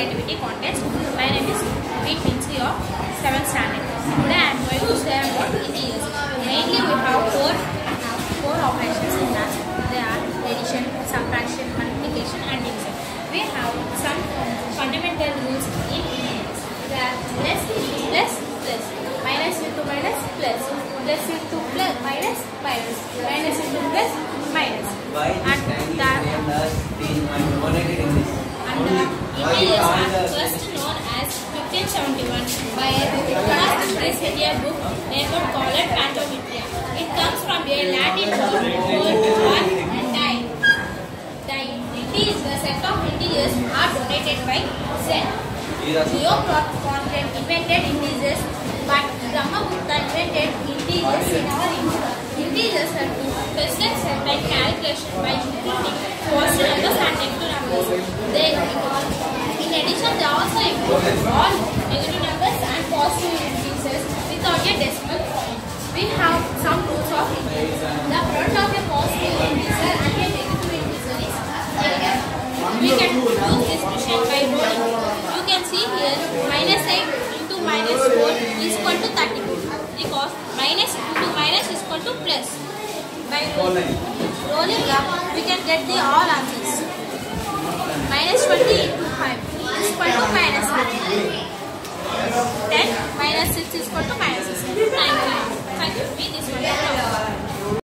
creativity contest. My name is Preet Twincy of 7th standard. Today I am going to share about integers. Mainly we have four, four operations in math. They are addition, subtraction, multiplication and division. We have some fundamental rules in integers. They are less plus, plus, minus into minus, plus, plus into plus, minus, minus, minus into plus, minus. And tiny that- and last being monitored in this? and integers are first known as 1571 by Thomas Pressedia book named called Pantometria. It comes from a Latin word for die. Die. It is the set of integers are donated by Zen. Leo Content invented integers, but Brahmagupta invented integers in our India. Integers are facilitate certain calculation by including positive and negative numbers. They involve, in addition, they also include all negative numbers and positive integers without a decimal point. We have some rules of integers. The product of a positive integer and a negative integer is negative. We can use this question by rolling. You can see here minus 8 into minus 4 is equal to 32 because minus into minus is equal to plus. By rolling, rolling up, we can get the all answers.